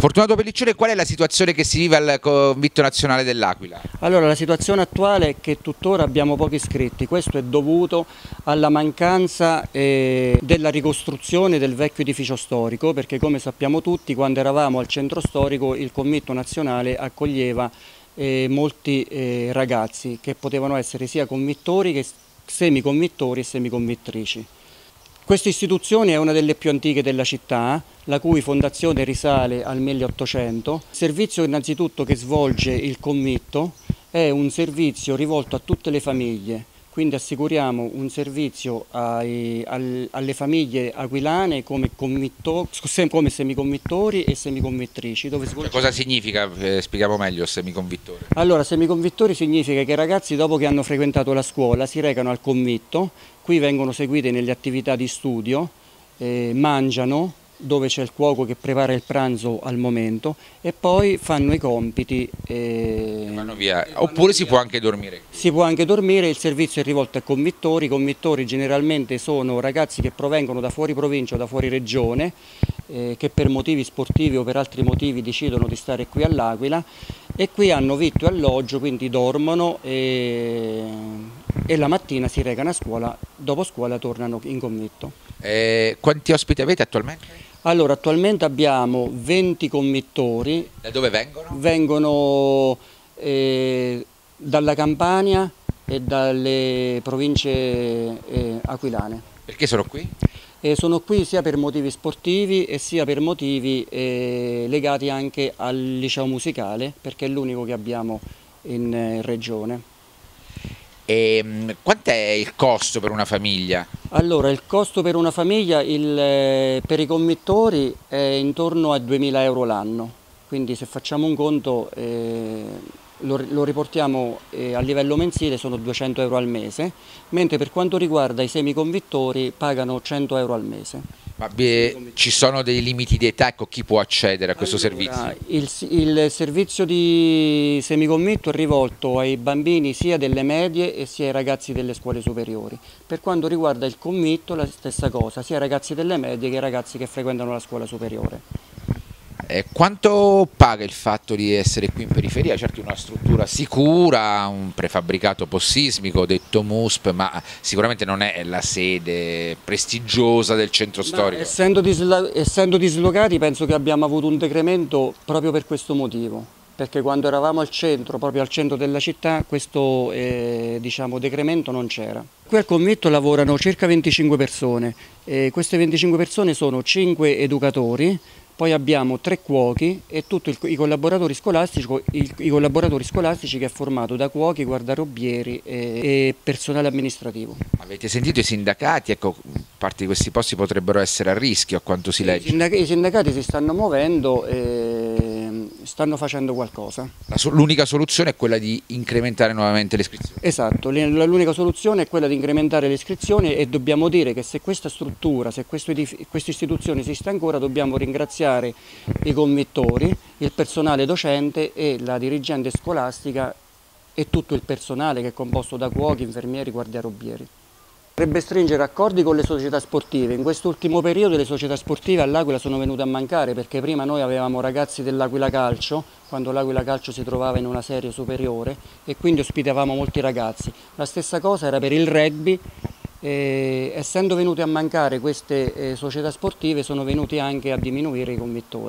Fortunato Pelliccione, qual è la situazione che si vive al convitto nazionale dell'Aquila? Allora, la situazione attuale è che tuttora abbiamo pochi iscritti, questo è dovuto alla mancanza eh, della ricostruzione del vecchio edificio storico, perché come sappiamo tutti, quando eravamo al centro storico il convitto nazionale accoglieva eh, molti eh, ragazzi che potevano essere sia convittori che semiconvittori e semiconvittrici. Questa istituzione è una delle più antiche della città, la cui fondazione risale al 1800. Il servizio innanzitutto che svolge il committo è un servizio rivolto a tutte le famiglie, quindi assicuriamo un servizio ai, al, alle famiglie aquilane come, come semiconvittori e semiconvittrici. Dove svolge... Cosa significa, eh, spieghiamo meglio, semiconvittori? Allora, semiconvittori significa che i ragazzi dopo che hanno frequentato la scuola si recano al convitto, qui vengono seguiti nelle attività di studio, eh, mangiano, dove c'è il cuoco che prepara il pranzo al momento e poi fanno i compiti. E vanno via. Oppure si può anche dormire? Si può anche dormire, il servizio è rivolto a convittori, i convittori generalmente sono ragazzi che provengono da fuori provincia o da fuori regione, eh, che per motivi sportivi o per altri motivi decidono di stare qui all'Aquila e qui hanno vitto e alloggio, quindi dormono e, e la mattina si recano a scuola, dopo scuola tornano in convitto. Eh, quanti ospiti avete attualmente? Allora, attualmente abbiamo 20 committori. Da dove vengono? Vengono eh, dalla Campania e dalle province eh, aquilane. Perché sono qui? Eh, sono qui sia per motivi sportivi e sia per motivi eh, legati anche al liceo musicale, perché è l'unico che abbiamo in eh, regione. E, ehm, quant'è il costo per una famiglia? Allora, il costo per una famiglia il, eh, per i committori è intorno a 2.000 euro l'anno, quindi se facciamo un conto eh, lo, lo, riportiamo eh, a livello mensile sono 200 euro al mese, mentre per quanto riguarda i semiconvittori pagano 100 euro al mese. Ma beh, ci sono dei limiti di età, ecco chi può accedere a questo allora, servizio? Il, il, servizio di semicommitto è rivolto ai bambini sia delle medie e sia ai ragazzi delle scuole superiori. Per quanto riguarda il committo la stessa cosa, sia ai ragazzi delle medie che ai ragazzi che frequentano la scuola superiore. Eh, quanto paga il fatto di essere qui in periferia? Certo una struttura sicura, un prefabbricato post-sismico, detto MUSP, ma sicuramente non è la sede prestigiosa del centro storico. Dislo essendo dislocati penso che abbiamo avuto un decremento proprio per questo motivo perché quando eravamo al centro, proprio al centro della città, questo eh, diciamo, decremento non c'era. Qui al convitto lavorano circa 25 persone, e queste 25 persone sono 5 educatori, poi abbiamo tre cuochi e tutti i collaboratori scolastici, i, i collaboratori scolastici che è formato da cuochi, guardarobieri e, e, personale amministrativo. Avete sentito i sindacati? Ecco, parte di questi posti potrebbero essere a rischio a quanto si legge. I sindacati si stanno muovendo e stanno facendo qualcosa. L'unica soluzione è quella di incrementare nuovamente le iscrizioni? Esatto, l'unica soluzione è quella di incrementare le iscrizioni e dobbiamo dire che se questa struttura, se questa istituzione esiste ancora dobbiamo ringraziare i convittori, il personale docente e la dirigente scolastica e tutto il personale che è composto da cuochi, infermieri, guardiarobieri. Potrebbe stringere accordi con le società sportive. In quest'ultimo periodo le società sportive all'Aquila sono venute a mancare perché prima noi avevamo ragazzi dell'Aquila Calcio, quando l'Aquila Calcio si trovava in una serie superiore e quindi ospitavamo molti ragazzi. La stessa cosa era per il rugby e, essendo venute a mancare queste eh, società sportive sono venuti anche a diminuire i convittori.